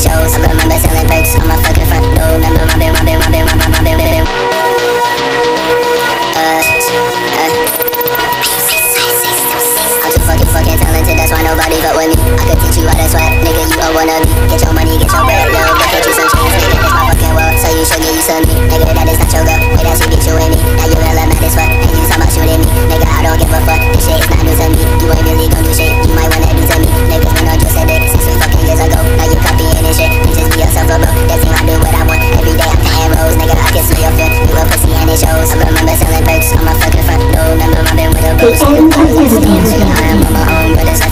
shows. I love my best selling It's a dance, yeah.